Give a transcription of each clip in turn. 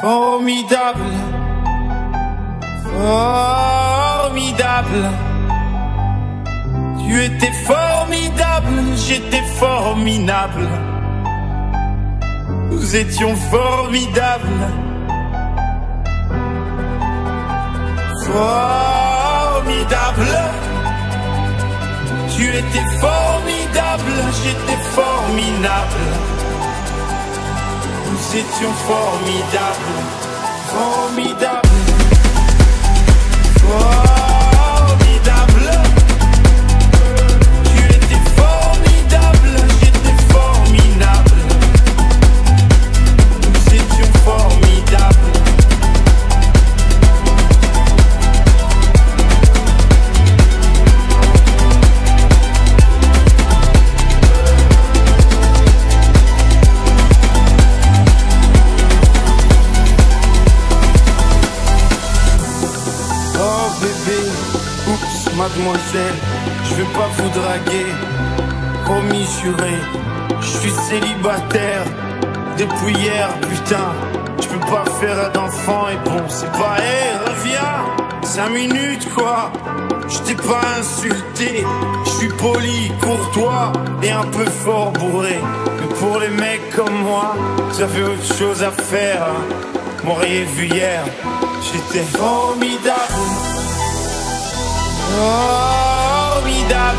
Formidable, formidable. Tu étais formidable, j'étais formidable. Nous étions formidables. Formidable. Tu étais formidable, j'étais formidable. Nous étions formidables. Formidables. Formidable. Je vais pas vous draguer. Promis juré, je suis célibataire depuis hier, putain. Je peux pas faire d'enfant et bon, c'est pas, hé, reviens, cinq minutes quoi. Je t'ai pas insulté, je suis poli, courtois et un peu fort bourré. Mais pour les mecs comme moi, j'avais autre chose à faire. hein. M'auriez vu hier, j'étais formidable. Formidable.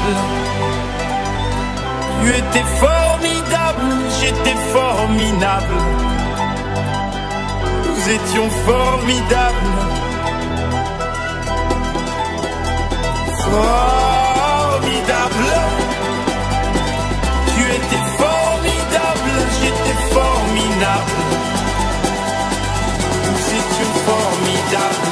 Tu étais formidable, j'étais formidable. Nous étions formidables. Formidable. Tu étais formidable, j'étais formidable. Nous étions formidables.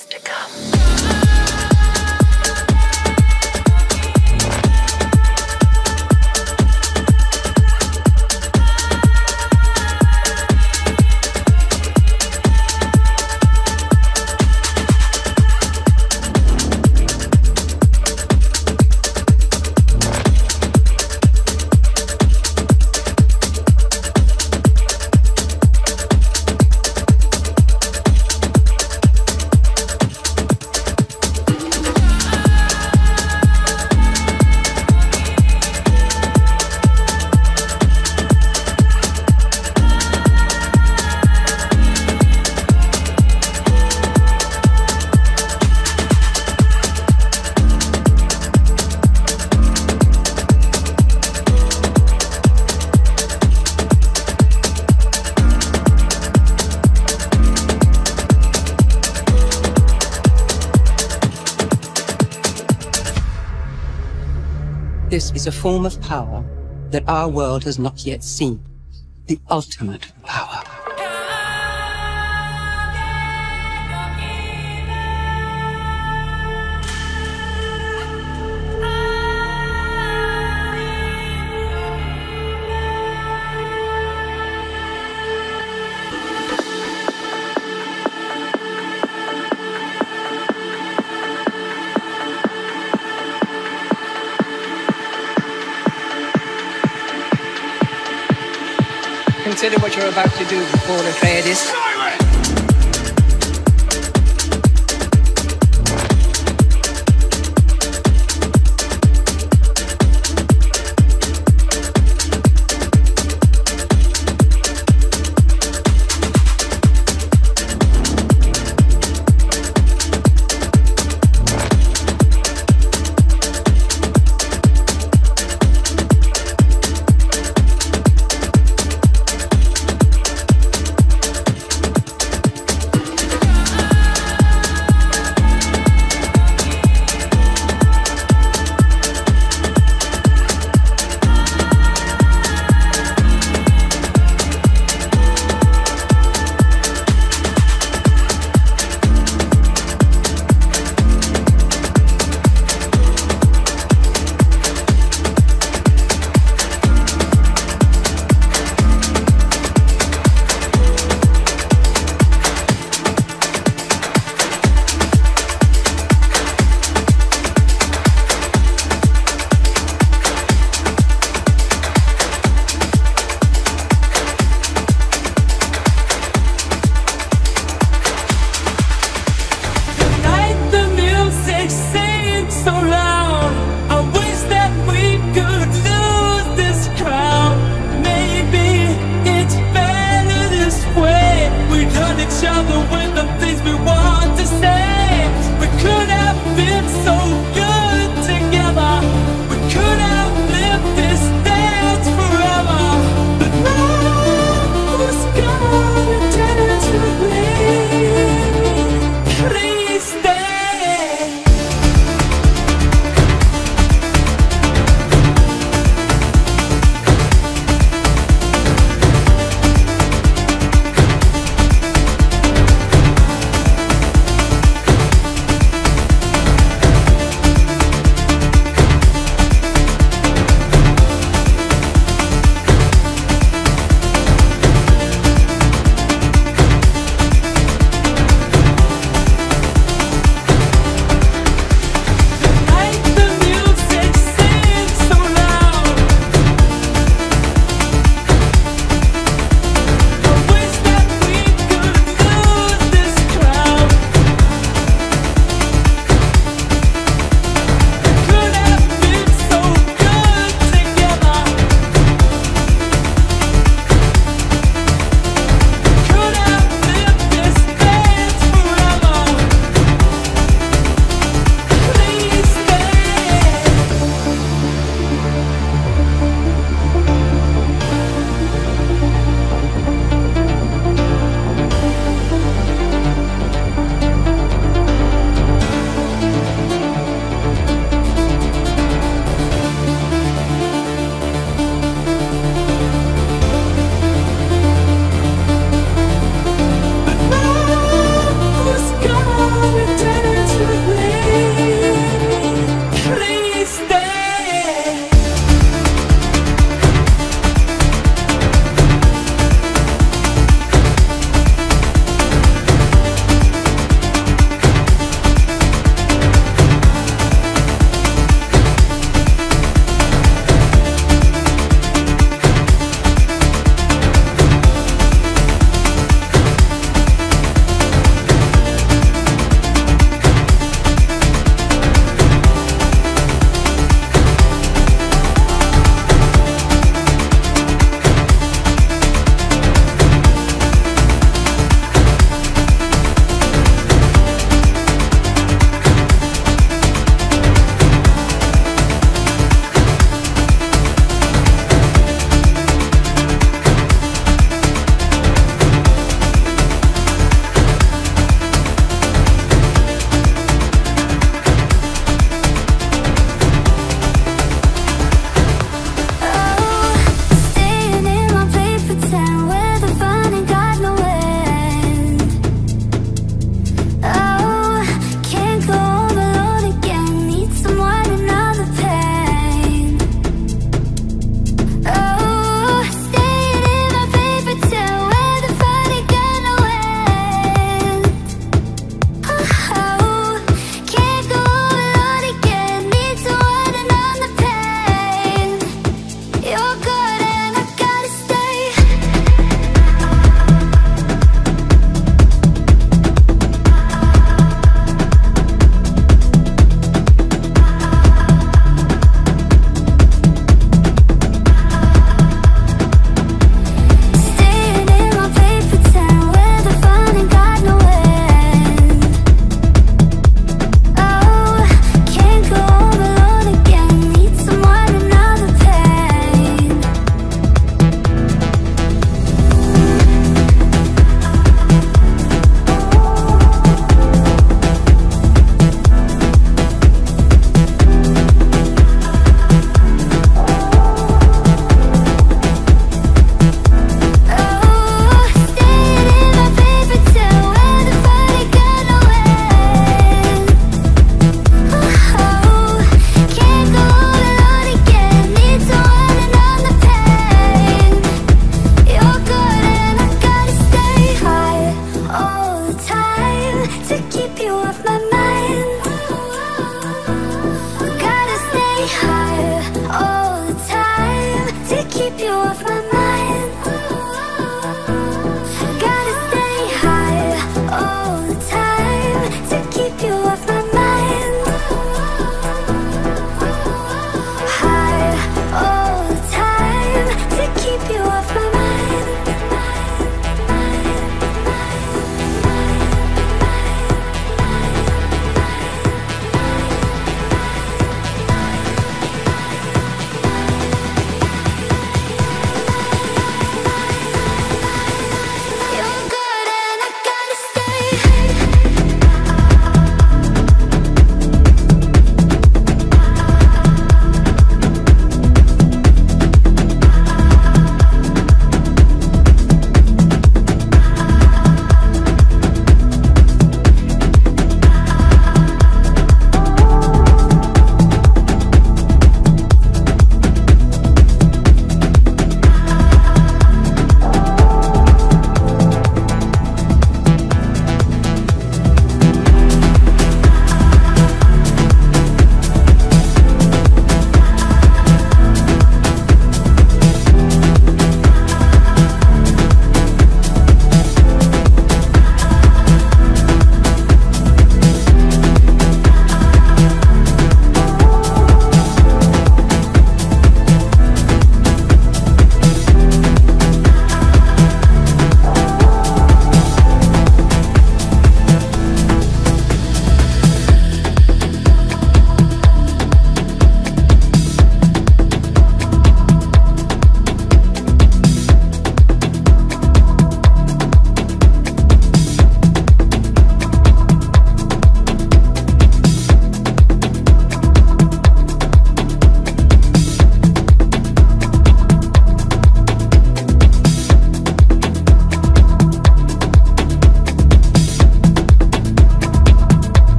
Is a form of power that our world has not yet seen. The ultimate consider what you're about to do before the fade is.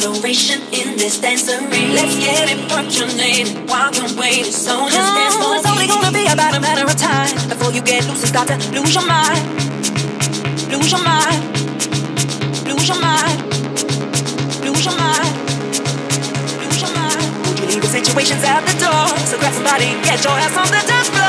holleration in this dancery. Let's get it punctuated while the wait is so just dance for It's me. only gonna be about a matter of time before you get loose and start to lose your mind. Lose your mind. Lose your mind. Lose your mind. Lose your mind. Would You leave the situations at the door. So grab somebody, get your ass on the dance floor.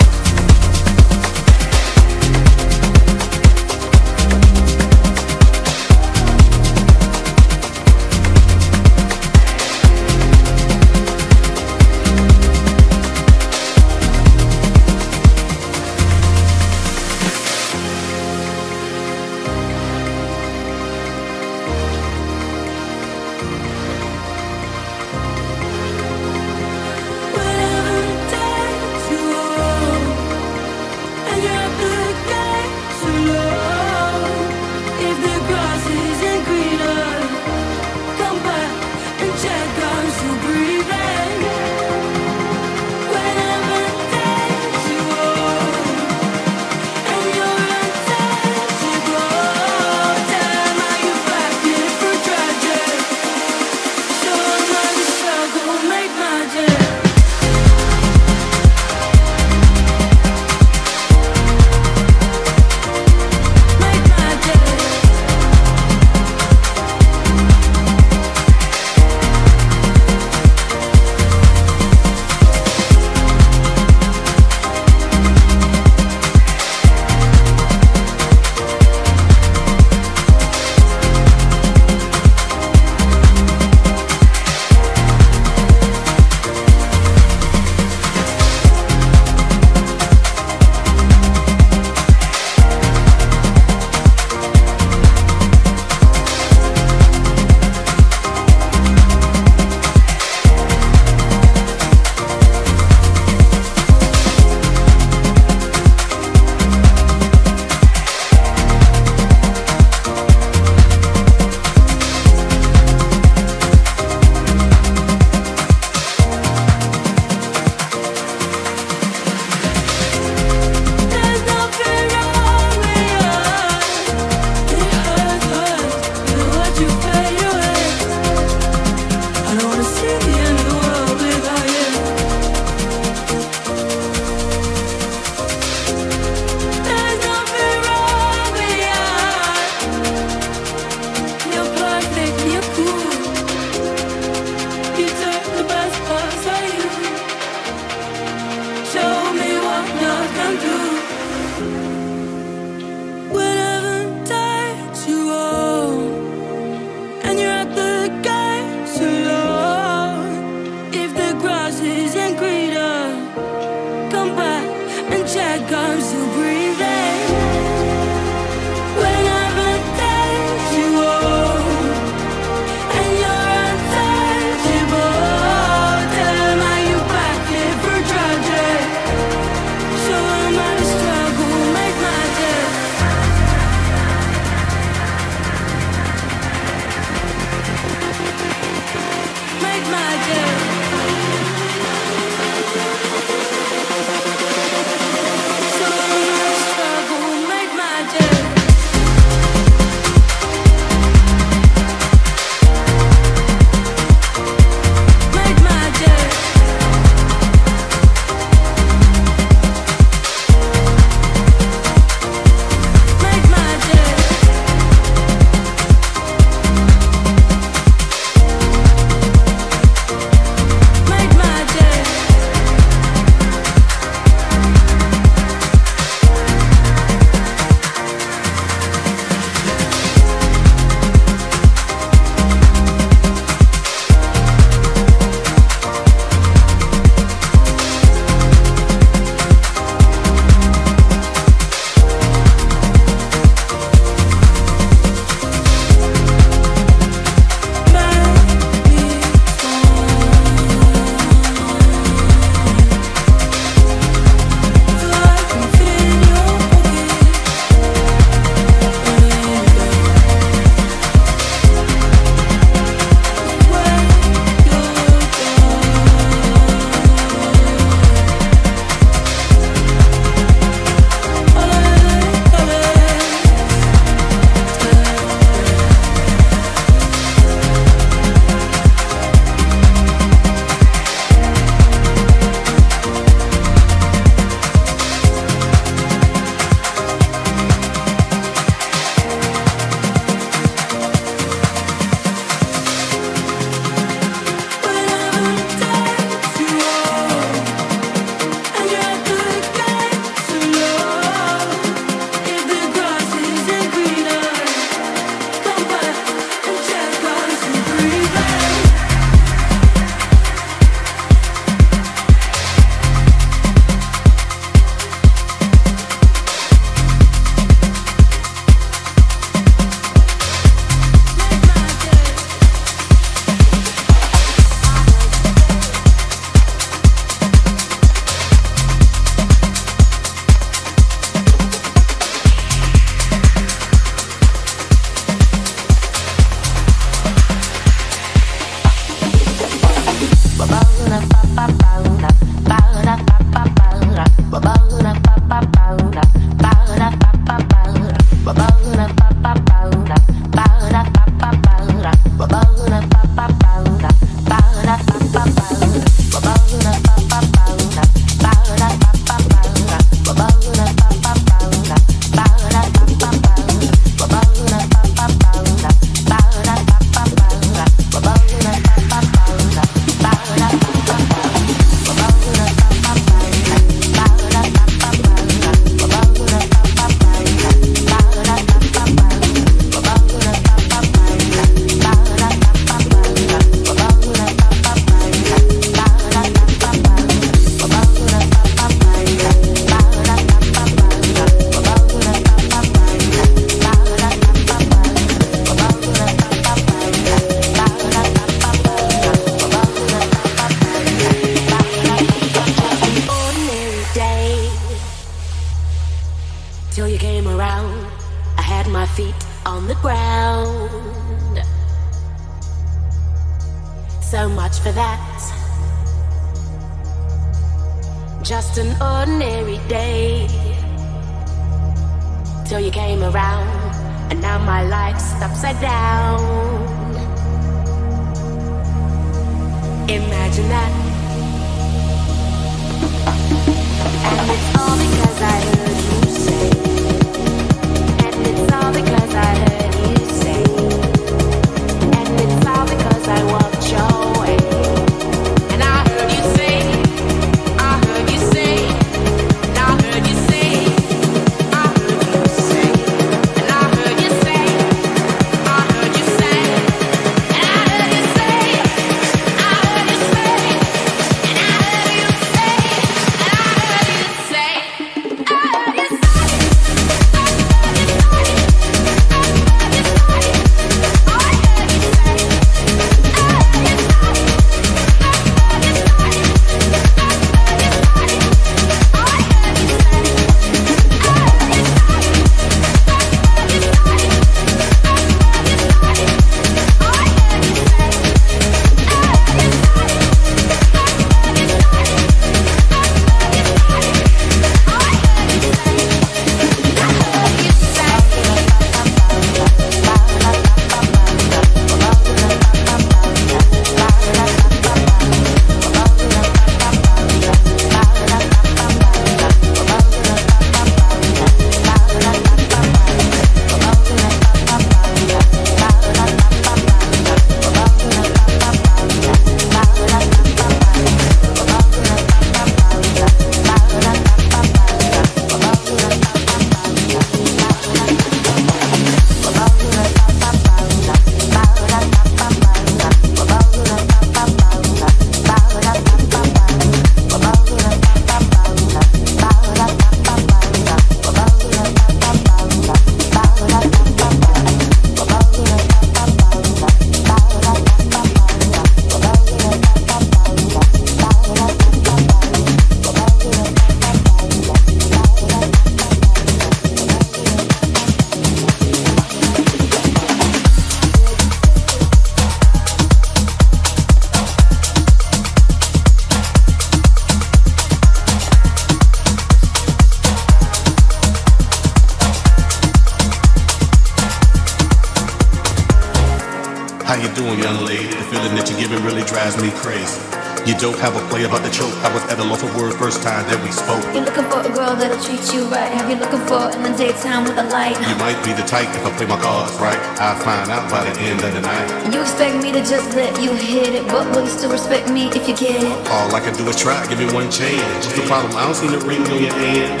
Play my cards right. I'll find out by the end of the night. You expect me to just let you hit it, but will you still respect me if you get it? All I can do is try, give me one chance. What's the problem? I don't see the ring on your hand.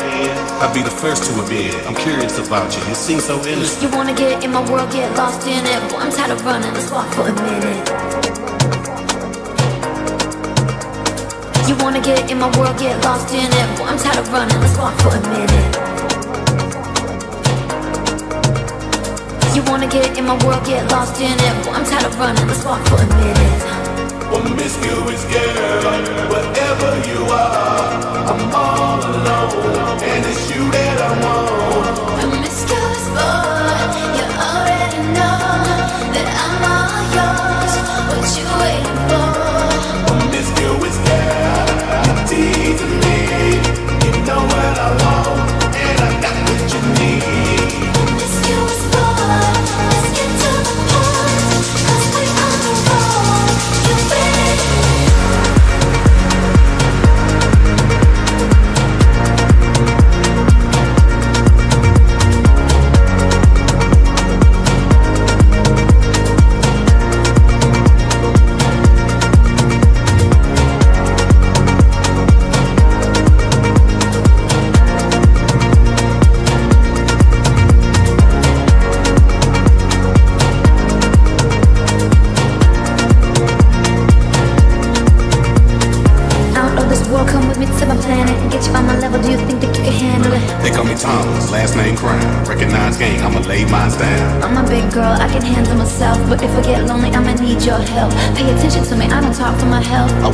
I'll be the first to admit. I'm curious about you. You seem so innocent. You wanna get in my world, get lost in it. Boy, I'm tired of running. Let's walk for a minute. You wanna get in my world, get lost in it. Boy, I'm tired of running. Let's walk for a minute. Lost in it. Boy, I'm tired of running. Let's walk for a minute. Promiscuous girl, wherever you are, I'm all alone, and it's you that I want. Promiscuous boy, you already know that I'm all yours. What you waiting for? Promiscuous girl,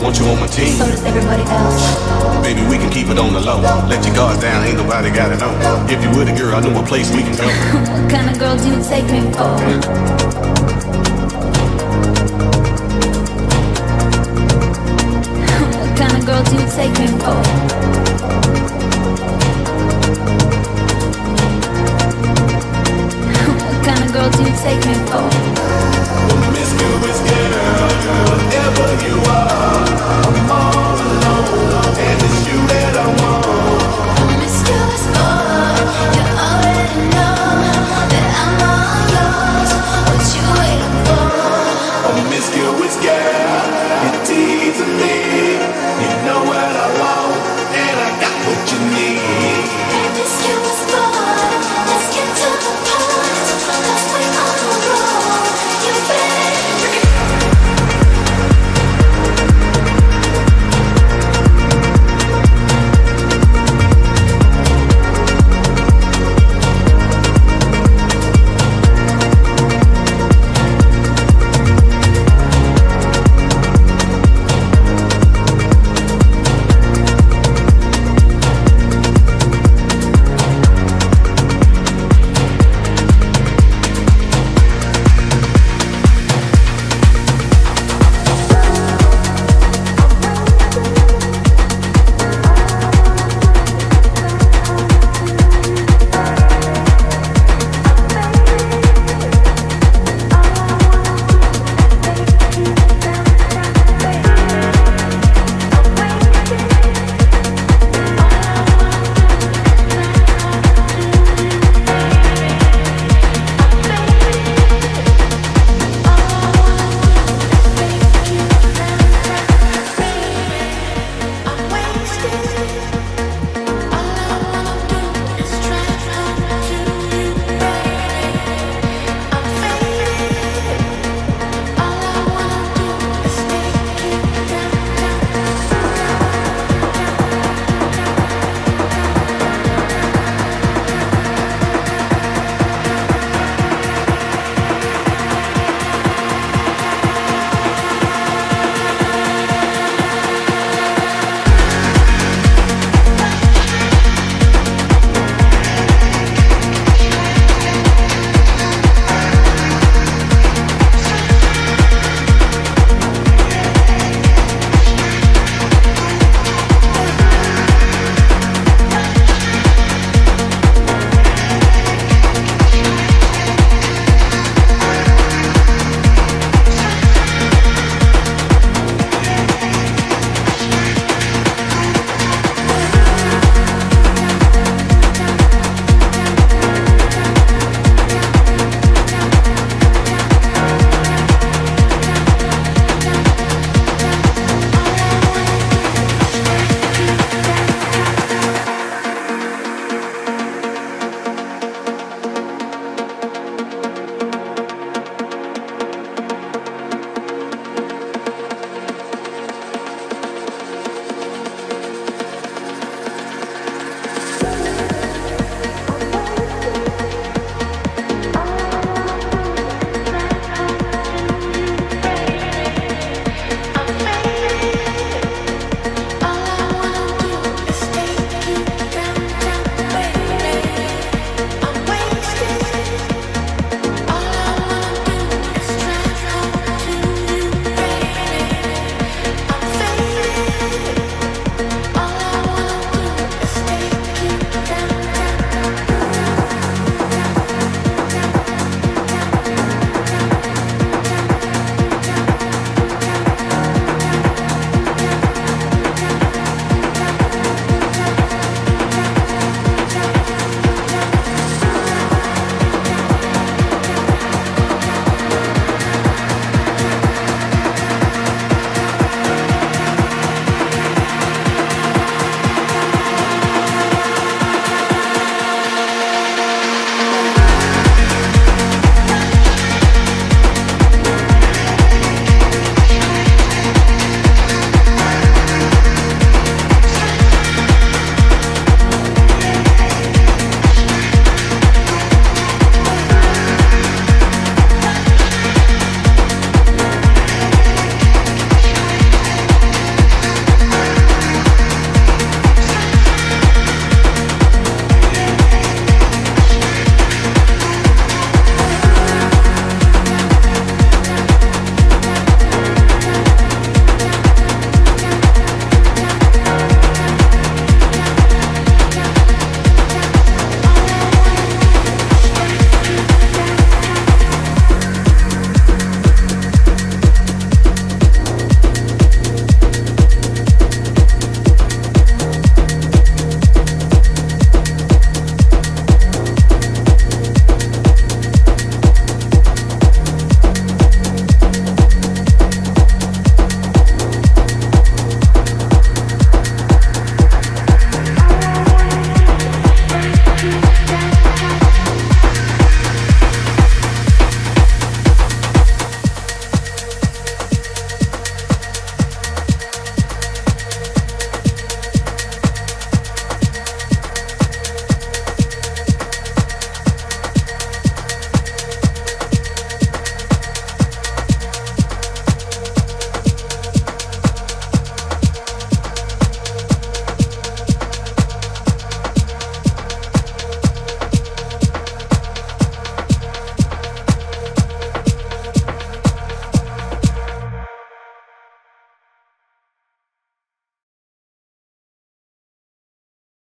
want you on my team. So does everybody else. Baby, we can keep it on the low. Let your guards down, ain't nobody gotta know. If you with a girl, I know a place we can go. what kind of girl do you take me for? girl do you take me for? what kind of girl do you take me for?